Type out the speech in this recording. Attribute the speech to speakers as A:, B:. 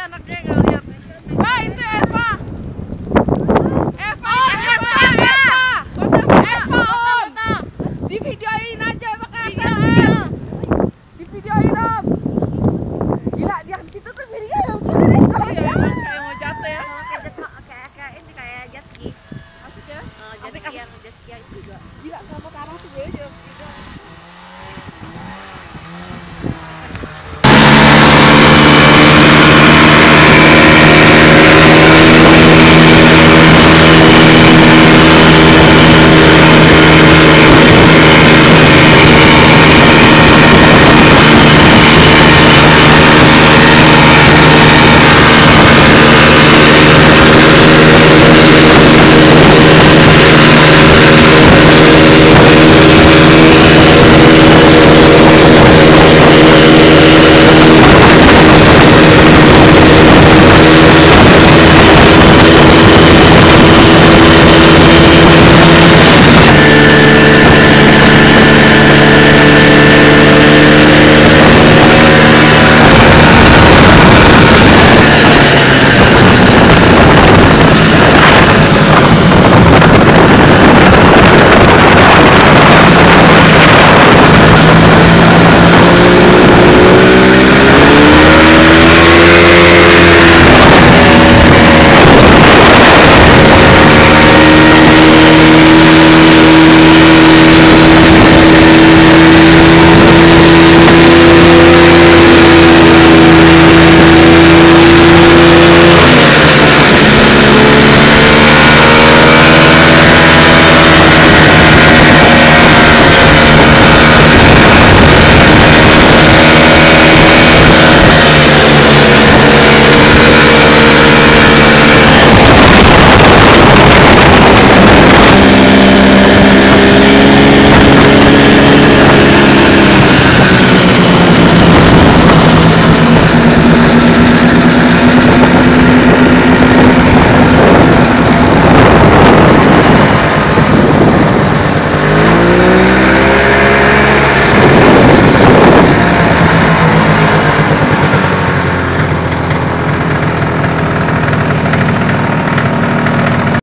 A: ya no llega.